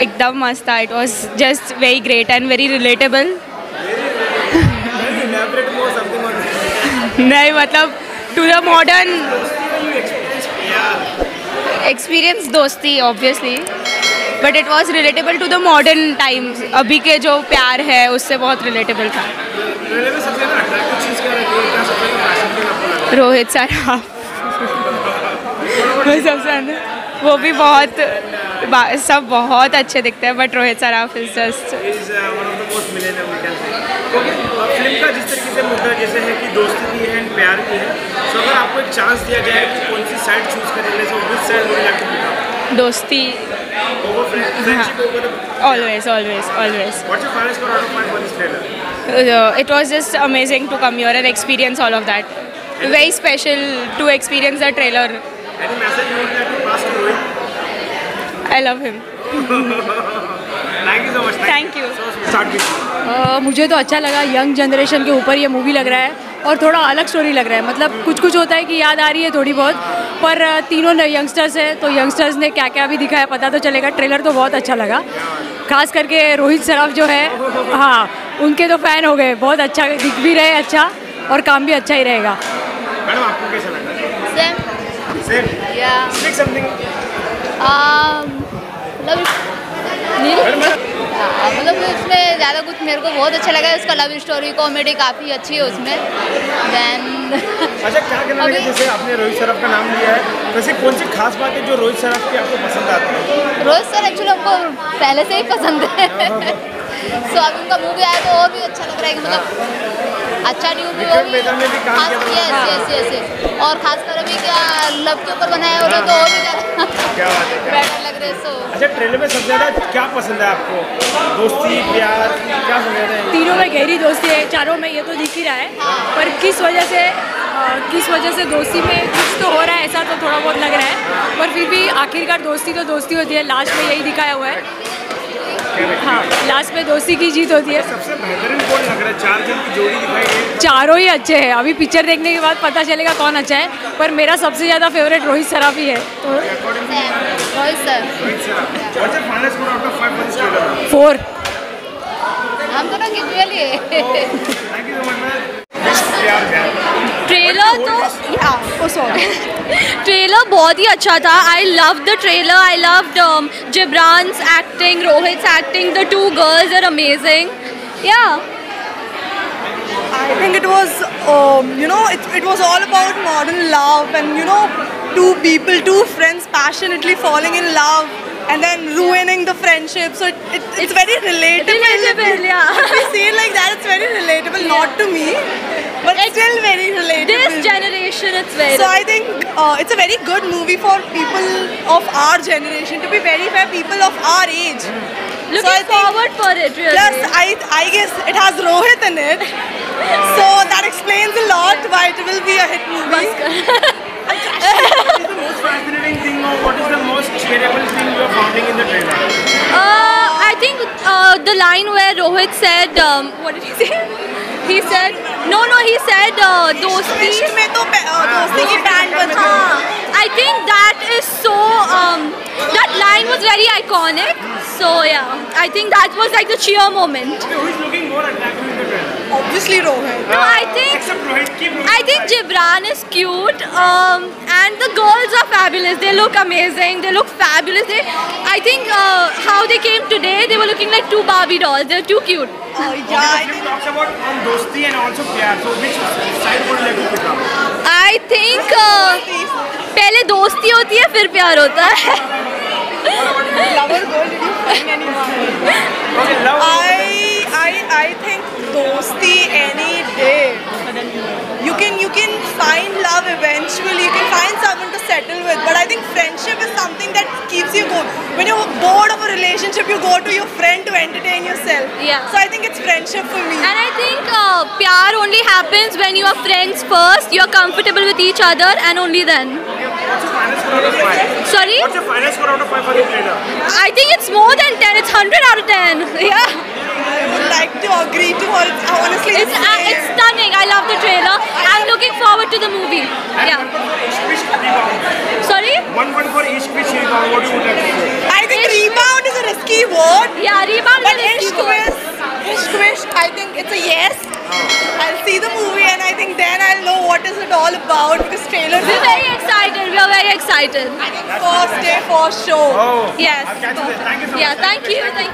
एकदम मस्त था. It was just very great and very relatable नहीं मतलब टू द मॉडर्न एक्सपीरियंस दोस्ती obviously but it was relatable to the modern times अभी के जो प्यार है, उससे बहुत रिलेटेबल था. क्या लगी है सबसे रोहित वो भी बहुत सब बहुत अच्छे दिखते हैं but Rohit Saraf is just film का जिस तरीके से मुद्दा जैसे है कि दोस्ती है एंड प्यार भी है सो अगर आपको एक चांस दिया जाए कि कौन सी साइड चूज़ करेंगे so which side would like to दोस्ती। The always always always your final score out of 5 for this trailer it was just amazing to come here and experience all of that. Very special to experience the trailer. Any message you would to pass to I love him. Thank you so much मुझे तो अच्छा लगा young generation के ऊपर ये movie लग रहा है और थोड़ा अलग स्टोरी लग रहा है। मतलब कुछ कुछ होता है कि याद आ रही है थोड़ी बहुत पर तीनों यंगस्टर्स हैं तो यंगस्टर्स ने क्या क्या भी दिखाया पता तो चलेगा। ट्रेलर तो बहुत अच्छा लगा। खास करके रोहित सराफ जो है हाँ उनके तो फ़ैन हो गए। बहुत अच्छा दिख भी रहे अच्छा और काम भी अच्छा ही रहेगा। मैडम आपको कैसा लगा. सेम. समथिंग Um, मतलब मैडम हाँ, मतलब उसमें ज़्यादा कुछ मेरे को बहुत अच्छा लगा उसका लव स्टोरी कॉमेडी काफ़ी अच्छी है उसमें। देन अच्छा क्या कहना है अभी- जैसे आपने रोहित सराफ का नाम लिया है वैसे कौन सी खास बात है जो रोहित सराफ की आपको पसंद आती है? रोहित सर एक्चुअली हमको पहले से ही पसंद है। सो अभी उनका मूवी आया तो और भी अच्छा लग रहा है कि मतलब अच्छा न्यू भी। यस यस यस यस और खासकर अभी क्या लव के ऊपर बनाया हो है तो और भी ज़्यादा है बेटर लग रहे सो अच्छा ट्रेलर में सबसे ज़्यादा क्या पसंद है आपको? दोस्ती प्यार क्या समझ रहे हैं? तीनों में गहरी दोस्ती है चारों में ये तो दिख ही रहा है। पर किस वजह से किस वजह से दोस्ती में कुछ तो हो रहा है ऐसा तो थोड़ा बहुत लग रहा है। पर फिर भी आखिरकार दोस्ती तो दोस्ती होती है लास्ट में यही दिखाया हुआ है। हाँ लास्ट में दोस्ती की जीत होती है। सबसे बेहतरीन कौन लग रहा है? चार जन की जोड़ी दिखाई है। चारों ही अच्छे हैं। अभी पिक्चर देखने के बाद पता चलेगा कौन अच्छा है। पर मेरा सबसे ज़्यादा फेवरेट रोहित सराफ ही है। तो Rohit sir. Rohit Saraf. What's your final score out of 5 for हम तो ना यू सो मच मैम प्यार प्यार ट्रेलर तो ओ सॉरी ट्रेलर बहुत ही अच्छा था I love the trailer I love Jibran's acting Rohit acting the two girls are amazing yeah I think it was, um, you know, it, it was all about modern love and, you know, two people, two friends passionately falling in love and then ruining the friendship. So it, it, it's, very relatable. relatable, yeah. If you see it like that, it's very relatable. Not to me, but it's still very relatable. this generation it's very So I think uh, it's a very good movie for people of our generation. To be very fair, people of our age. looking so I think- forward for it really Plus, I I guess it has Rohit in it, so that explains a lot why it will be a hit movie. What is the most fascinating thing or what is the most cheerable thing you are finding in the trailer? Uh, I think uh, the line where Rohit said, um, what did he say? he said no no he said uh, dosti. Mein to I think that is so um, that line was very iconic. So yeah I think that was like the cheer moment. Who's looking more attractive obviously Rohit. No, I think Except Rohit, keep Rohit. I think Gibran is cute, um, and the girls are fabulous. They look amazing. They look fabulous. They, I think uh, how they came today, they were looking like two Barbie dolls. They're too cute. Uh, Okay, yeah, I the think talks about on dosti and also प्यार. So which side would you like to pick up? I think uh, पहले दोस्ती होती है फिर प्यार होता है. lover girl. Did you find anyone? Okay, love. when you're bored of a relationship, you go to your friend to entertain yourself. Yeah. So I think it's friendship for me. And I think uh, only happens when you are friends first, you are comfortable with each other, and only then. What's your final score out of 5? Sorry? What's your final score out of 5 for this? I think it's more than 10, it's 100 out of 10. Yeah. I would like to agree to her. Honestly, it's, uh, it's stunning. I love the trailer. I'm looking forward to the movie. Yeah. What is it all about because trailers We're very excited. We are very excited. I think first day first show. Oh, Yes. I'll catch you there. Thank you so much. Yeah, thank you. Thank you.